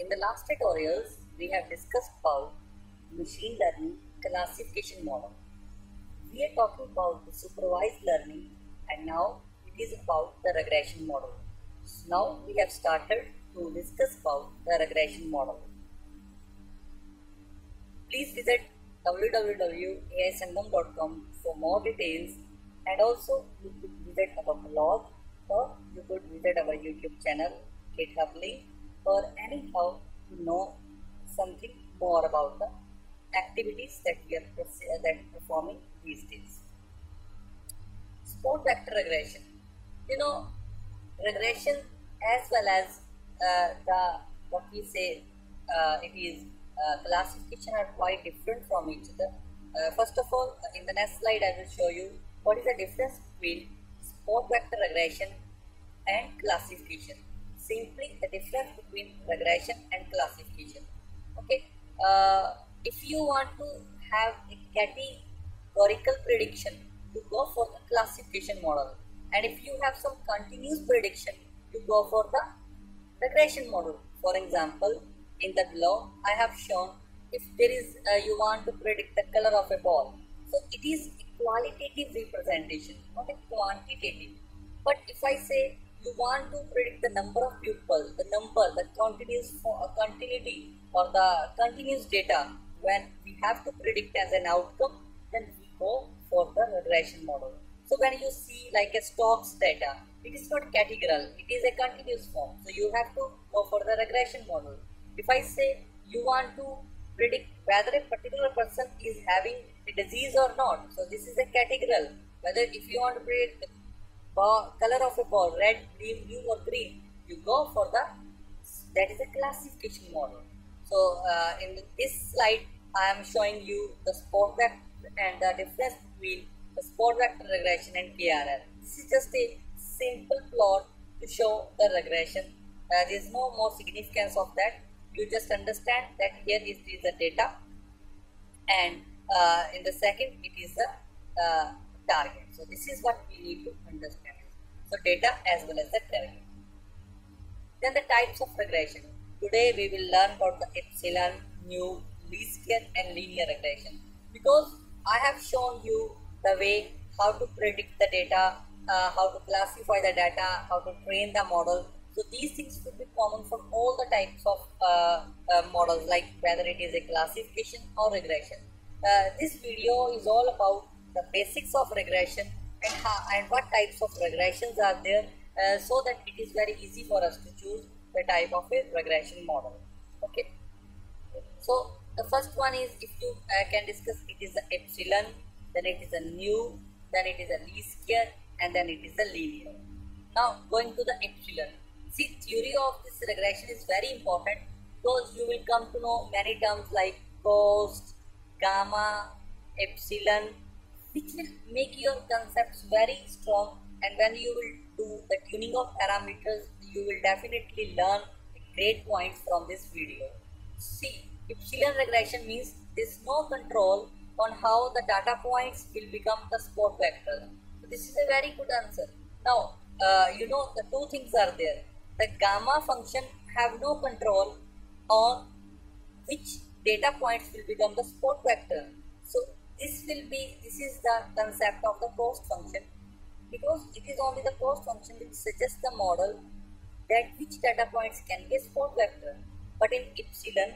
In the last tutorials, we have discussed about machine learning classification model. We are talking about the supervised learning and now it is about the regression model. So now we have started to discuss about the regression model. Please visit www.aisangam.com for more details and also you could visit our blog or you could visit our YouTube channel, GitHub link or anyhow to know something more about the activities that we are that performing these days. Support vector regression. You know, regression as well as uh, the what we say uh, it is uh, classification are quite different from each other. Uh, first of all, in the next slide, I will show you what is the difference between support vector regression and classification. Simply the difference between regression and classification. Okay, uh, if you want to have a categorical prediction, you go for the classification model, and if you have some continuous prediction, you go for the regression model. For example, in the below, I have shown if there is uh, you want to predict the color of a ball. So it is a qualitative representation, not a quantitative. But if I say you want to predict the number of pupils, the number, the continuous uh, continuity or the continuous data when we have to predict as an outcome, then we go for the regression model. So when you see like a stocks data, it is not categorical, it is a continuous form. So you have to go for the regression model. If I say you want to predict whether a particular person is having a disease or not, so this is a categorical. Whether if you want to predict ball, color of a ball, red, green, blue or green, you go for the, that is a classification model. So uh, in this slide, I am showing you the support vector and the difference between the support vector regression and KRL. This is just a simple plot to show the regression. Uh, there is no more significance of that. You just understand that here is, is the data and uh, in the second it is the uh, target. So this is what we need to understand. So data as well as the target. Then the types of regression. Today we will learn about the epsilon, nu, least square and linear regression because I have shown you the way how to predict the data, uh, how to classify the data, how to train the model. So these things will be common for all the types of uh, uh, models like whether it is a classification or regression. Uh, this video is all about the basics of regression and, how, and what types of regressions are there uh, so that it is very easy for us to choose the type of a regression model. Okay. So the first one is if you uh, can discuss it is the epsilon, then it is a nu, then it is a least square and then it is a linear. Now going to the epsilon. See theory of this regression is very important because you will come to know many terms like cost, gamma, epsilon which will make your concepts very strong and when you will do the tuning of parameters you will definitely learn great points from this video. See if epsilon regression means there is no control on how the data points will become the support vector. So this is a very good answer. Now uh, you know the two things are there. The gamma function have no control on which data points will become the support vector. So this will be this is the concept of the cost function because it is only the cost function which suggests the model that which data points can be a support vector. But in epsilon,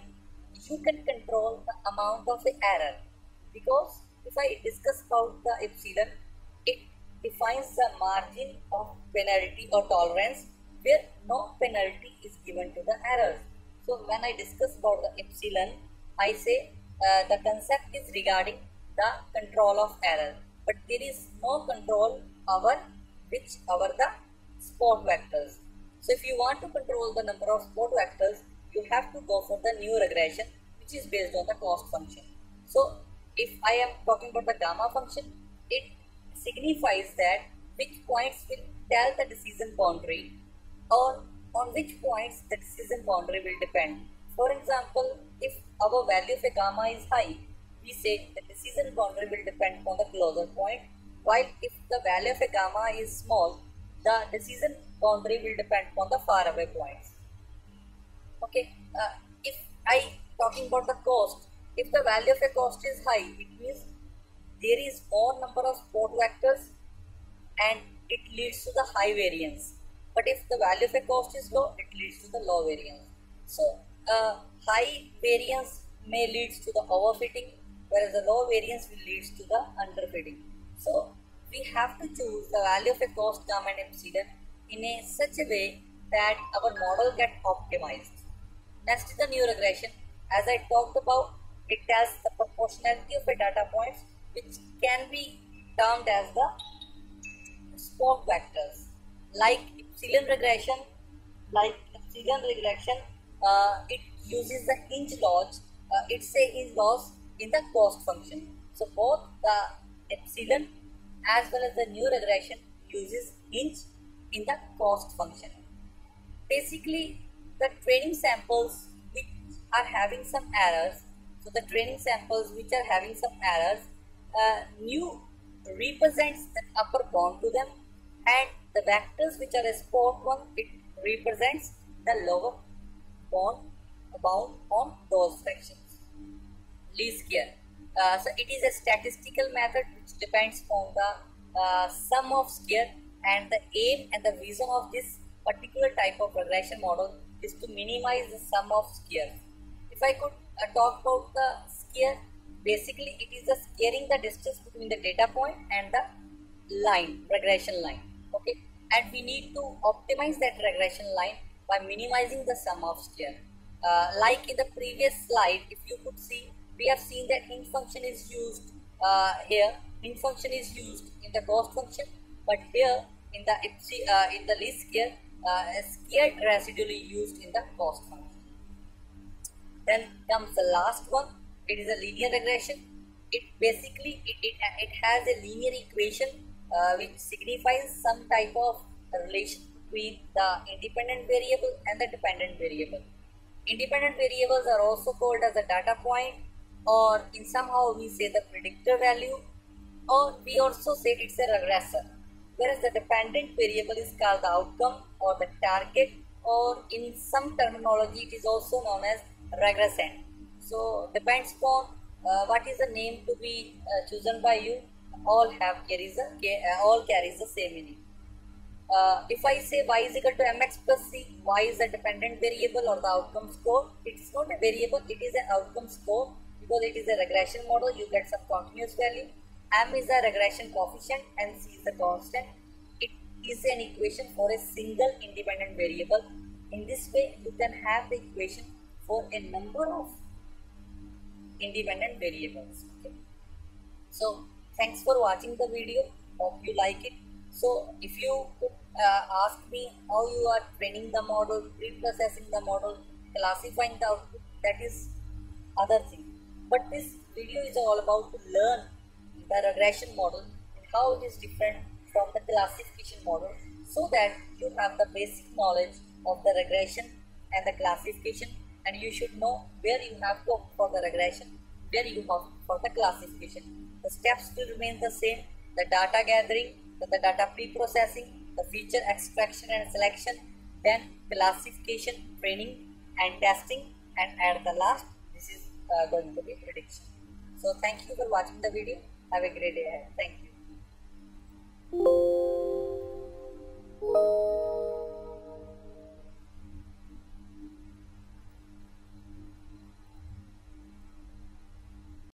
you can control the amount of the error because if I discuss about the epsilon, it defines the margin of penalty or tolerance where no penalty is given to the errors. So when I discuss about the epsilon, I say uh, the concept is regarding the control of error, but there is no control over which over the support vectors. So if you want to control the number of support vectors, you have to go for the nu regression, which is based on the cost function. So if I am talking about the gamma function, it signifies that which points will tell the decision boundary or on which points the decision boundary will depend. For example, if our value of a gamma is high, we say the decision boundary will depend on the closer point, while if the value of a gamma is small, the decision boundary will depend on the far away points. okay uh, if i talking about the cost if the value of a cost is high it means there is more number of support vectors and it leads to the high variance. But if the value of a cost is low it leads to the low variance. So uh, high variance may leads to the overfitting whereas the low variance will leads to the underfitting so we have to choose the value of a cost term and epsilon in a such a way that our model get optimized. Next is the nu regression. As I talked about, it has the proportionality of a data points which can be termed as the support vectors. Like epsilon regression, like epsilon regression, uh, it uses the hinge loss. Uh, it's a hinge loss in the cost function. So both the epsilon as well as the nu regression uses hinge in the cost function. Basically, the training samples which are having some errors, so the training samples which are having some errors, uh, nu represents the upper bound to them and the vectors which are a support one, it represents the lower bound, bound on those fractions. Least square. Uh, so it is a statistical method which depends on the uh, sum of square and the aim and the vision of this particular type of regression model is to minimize the sum of squares. If I could uh, talk about the square, basically it is the squaring the distance between the data point and the line, regression line. Okay, and we need to optimize that regression line by minimizing the sum of square. Uh, like in the previous slide, if you could see, we have seen that hinge function is used uh, here. Hinge function is used in the cost function, but here in the uh, in the least square, uh, squared residually used in the cost function. Then comes the last one. It is a linear regression. It basically it, it, it has a linear equation uh, which signifies some type of relation between the independent variable and the dependent variable. Independent variables are also called as a data point or in somehow we say the predictor value or we also say it's a regressor. Whereas the dependent variable is called the outcome or the target or in some terminology it is also known as regressand. So depends upon uh, what is the name to be uh, chosen by you all have carries a, uh, all carries the same meaning. Uh, if I say y is equal to mx plus c, y is a dependent variable or the outcome score. It's not a variable, it is an outcome score because it is a regression model, you get some continuous value. M is the regression coefficient and C is the constant. It is an equation for a single independent variable. In this way, you can have the equation for a number of independent variables. Okay. So, thanks for watching the video. Hope you like it. So, if you could uh, ask me how you are training the model, pre-processing the model, classifying the output, that is other thing. But this video is all about to learn the regression model and how it is different from the classification model so that you have the basic knowledge of the regression and the classification and you should know where you have to for the regression, where you have for the classification. The steps will remain the same, the data gathering, the data pre-processing, the feature extraction and selection, then classification, training and testing and at the last uh, going to be prediction. So thank you for watching the video. Have a great day ahead. Thank you.